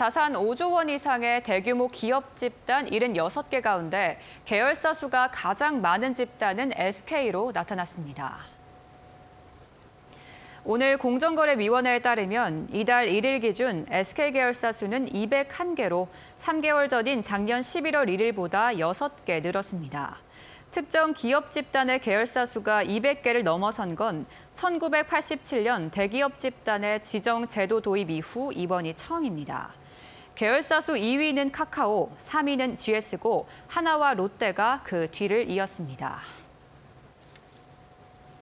자산 5조 원 이상의 대규모 기업 집단 76개 가운데 계열사 수가 가장 많은 집단은 SK로 나타났습니다. 오늘 공정거래위원회에 따르면 이달 1일 기준 SK 계열사 수는 201개로 3개월 전인 작년 11월 1일보다 6개 늘었습니다. 특정 기업 집단의 계열사 수가 200개를 넘어선 건 1987년 대기업 집단의 지정 제도 도입 이후 이번이 처음입니다. 계열사 수 2위는 카카오, 3위는 GS고 하나와 롯데가 그 뒤를 이었습니다.